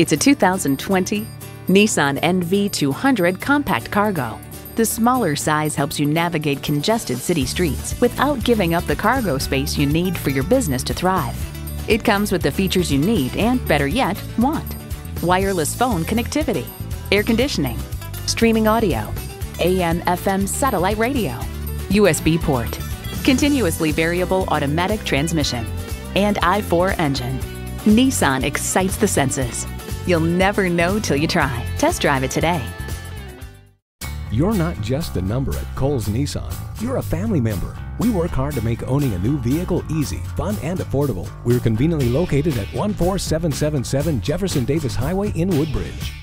It's a 2020 Nissan NV200 Compact Cargo. The smaller size helps you navigate congested city streets without giving up the cargo space you need for your business to thrive. It comes with the features you need and, better yet, want. Wireless phone connectivity, air conditioning, streaming audio, AM FM satellite radio, USB port, continuously variable automatic transmission, and i4 engine. Nissan excites the senses. You'll never know till you try. Test drive it today. You're not just a number at Cowles Nissan. You're a family member. We work hard to make owning a new vehicle easy, fun, and affordable. We're conveniently located at 14777 Jefferson Davis Highway in Woodbridge.